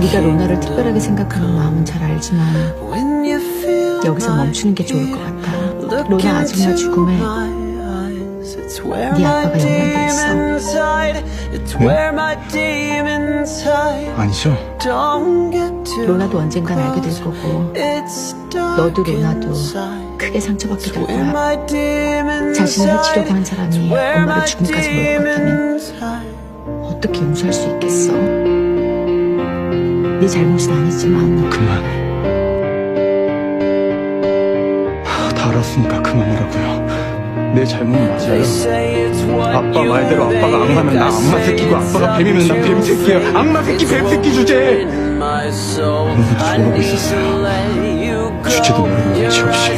네가 로나를 특별하게 생각하는 마음은 잘 알지만 여기서 멈추는 게 좋을 것 같아. 로나 아줌마 죽음에 네 아빠가 연관돼 있어. 아니죠? 로나도 언젠간 알게 될 거고 너도 로나도 크게 상처받게 될 거야. 자신을 해치려고 한 사람이 엄마를 죽음까지 몰고 갔다면 어떻게 용서할 수 있겠어? 네 잘못은 아니지만 그만. 하, 다 알았으니까 그만하라고요. 내 잘못은 맞아요. 아빠 말대로 아빠가 악마면 나 악마 새끼고 아빠가 뱀이면 나 뱀 새끼야. 악마 새끼 뱀 새끼 주제. 누나 좋아하고 있었어요. 주제도 모르는 눈치 없이.